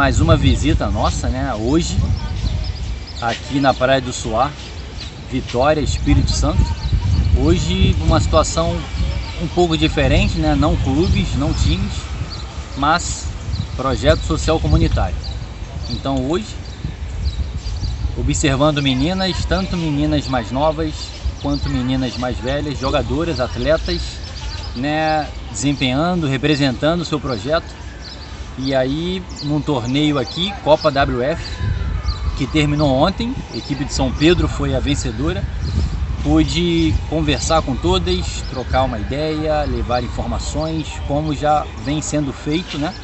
mais uma visita nossa, né? Hoje, aqui na Praia do Suá, Vitória, Espírito Santo. Hoje, uma situação um pouco diferente, né? Não clubes, não times, mas projeto social comunitário. Então, hoje, observando meninas, tanto meninas mais novas quanto meninas mais velhas, jogadoras, atletas, né, desempenhando, representando o seu projeto. E aí, num torneio aqui, Copa WF, que terminou ontem, a equipe de São Pedro foi a vencedora. Pude conversar com todas, trocar uma ideia, levar informações, como já vem sendo feito, né?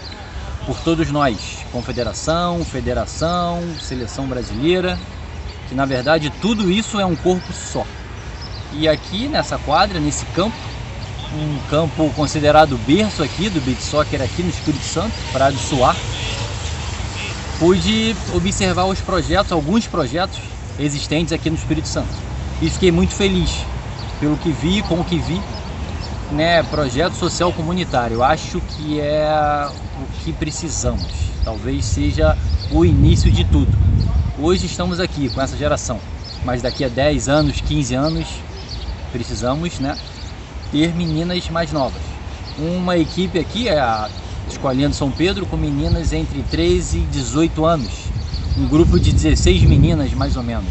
Por todos nós, confederação, federação, seleção brasileira, que na verdade tudo isso é um corpo só. E aqui nessa quadra, nesse campo, um campo considerado berço aqui do beach soccer aqui no Espírito Santo, Praia do Suar. Pude observar os projetos, alguns projetos existentes aqui no Espírito Santo. E fiquei muito feliz pelo que vi, com o que vi, né, projeto social comunitário. Acho que é o que precisamos. Talvez seja o início de tudo. Hoje estamos aqui com essa geração, mas daqui a 10 anos, 15 anos, precisamos, né, ter meninas mais novas. Uma equipe aqui é a Escolinha de São Pedro com meninas entre 13 e 18 anos. Um grupo de 16 meninas mais ou menos.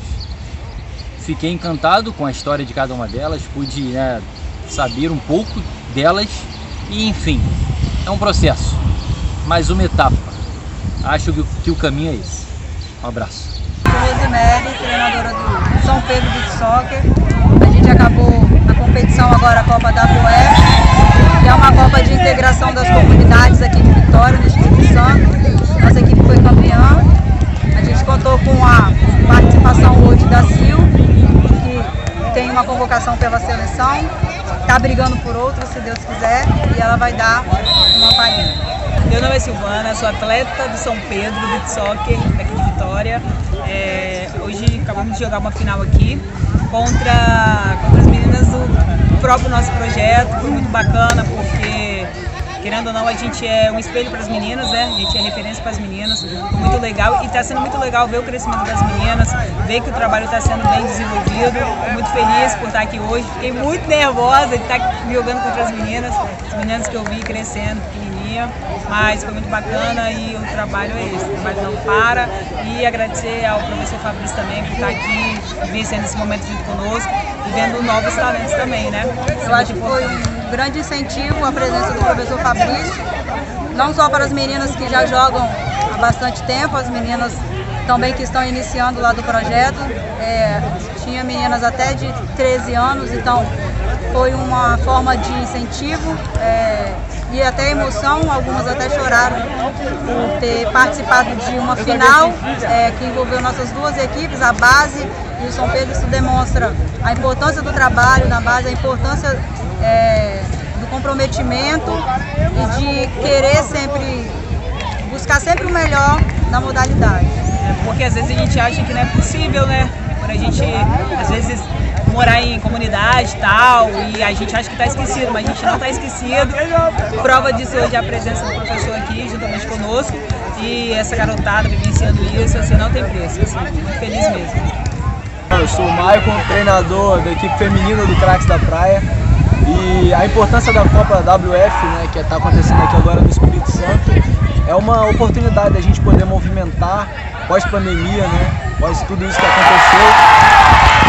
Fiquei encantado com a história de cada uma delas, pude né, saber um pouco delas e enfim, é um processo, mais uma etapa. Acho que o caminho é esse. Um abraço. Rosemary, treinadora do São Pedro de Soccer. A gente acabou competição agora, a Copa WF, que é uma Copa de integração das comunidades aqui de Vitória, no Espírito Santo. Nossa equipe foi campeã. A gente contou com a participação hoje da Sil, que tem uma convocação pela seleção, está brigando por outra, se Deus quiser, e ela vai dar uma palhinha. Meu nome é Silvana, sou atleta do São Pedro, do beat soccer, de Vitória. É, hoje acabamos de jogar uma final aqui contra, contra as meninas do próprio nosso projeto. Foi muito bacana porque, querendo ou não, a gente é um espelho para as meninas, né? A gente é referência para as meninas. Muito legal e está sendo muito legal ver o crescimento das meninas, ver que o trabalho está sendo bem desenvolvido. Estou muito feliz por estar aqui hoje. Fiquei muito nervosa de estar jogando contra as meninas, as meninas que eu vi crescendo, pequenininha, mas foi muito bacana e o trabalho é esse, o trabalho não para. E agradecer ao professor Fabrício também por estar aqui, vencendo esse momento junto conosco e vendo novos talentos também, né? Eu acho que foi um grande incentivo a presença do professor Fabrício, não só para as meninas que já jogam há bastante tempo, as meninas também que estão iniciando lá do projeto. É, tinha meninas até de 13 anos, então foi uma forma de incentivo é, e até emoção, algumas até choraram por ter participado de uma final é, que envolveu nossas duas equipes, a base e o São Pedro. Isso demonstra a importância do trabalho na base, a importância é, do comprometimento e de querer sempre, buscar sempre o melhor na modalidade. É, porque às vezes a gente acha que não é possível, né? Quando a gente, às vezes, morar em comunidade e tal, e a gente acha que está esquecido, mas a gente não está esquecido. Prova disso hoje é a presença do professor aqui, juntamente conosco, e essa garotada vivenciando isso, assim, não tem preço, assim, muito feliz mesmo. Eu sou o Maicon, treinador da equipe feminina do Craques da Praia. E a importância da Copa WF, né, que está acontecendo aqui agora no Espírito Santo, é uma oportunidade da gente poder movimentar pós-pandemia, né, pós tudo isso que aconteceu,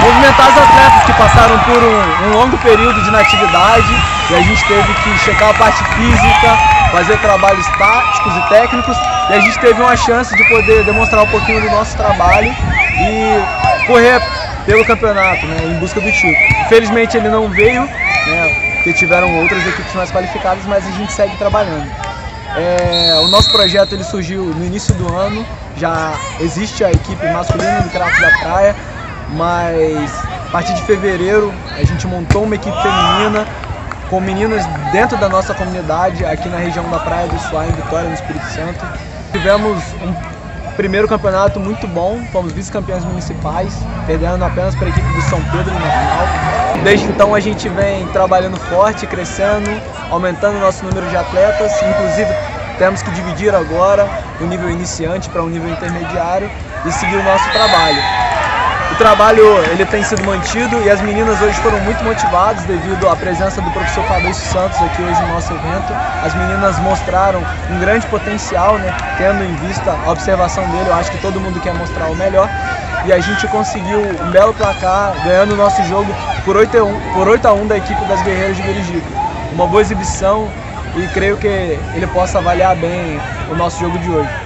movimentar os atletas que passaram por um, um, longo período de inatividade e a gente teve que checar a parte física, fazer trabalhos táticos e técnicos e a gente teve uma chance de poder demonstrar um pouquinho do nosso trabalho e correr pelo campeonato, né, em busca do título. Infelizmente ele não veio, né, porque tiveram outras equipes mais qualificadas, mas a gente segue trabalhando. É, o nosso projeto ele surgiu no início do ano, já existe a equipe masculina do Crack da Praia, mas a partir de fevereiro a gente montou uma equipe feminina com meninas dentro da nossa comunidade aqui na região da Praia do Suá, em Vitória, no Espírito Santo. Tivemos um primeiro campeonato muito bom, fomos vice-campeões municipais, perdendo apenas para a equipe do São Pedro na final. Desde então a gente vem trabalhando forte, crescendo, aumentando o nosso número de atletas, inclusive temos que dividir agora o nível iniciante para o nível intermediário e seguir o nosso trabalho. O trabalho ele tem sido mantido e as meninas hoje foram muito motivadas devido à presença do professor Fabrício Santos aqui hoje no nosso evento. As meninas mostraram um grande potencial, né, tendo em vista a observação dele. Eu acho que todo mundo quer mostrar o melhor e a gente conseguiu um belo placar, ganhando o nosso jogo por 8 a 1, por 8 a 1 da equipe das Guerreiras de Berigipe. Uma boa exibição e creio que ele possa avaliar bem o nosso jogo de hoje.